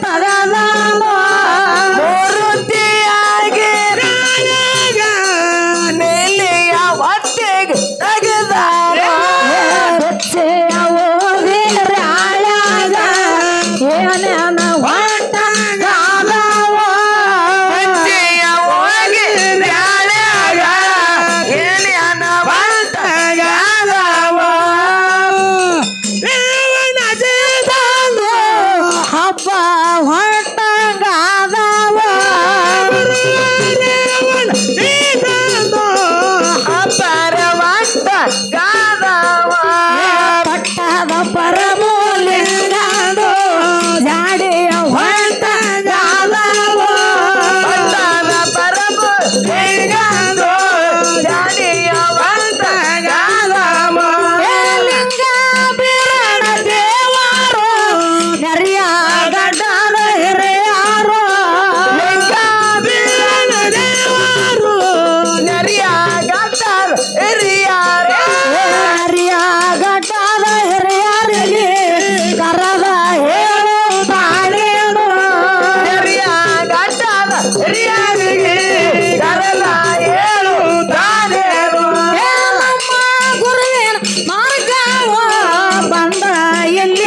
para ಬಂದಾಯಲ್ಲಿ